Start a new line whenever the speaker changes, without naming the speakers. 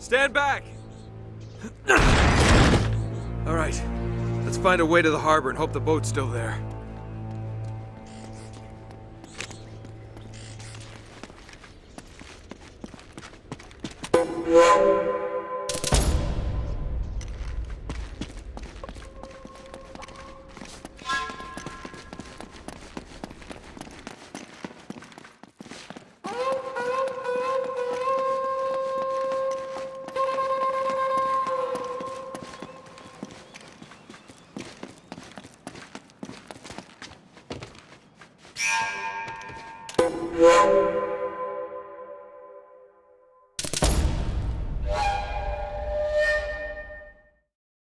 Stand back! All right. Let's find a way to the harbor and hope the boat's still there.
Whoa. Whoa.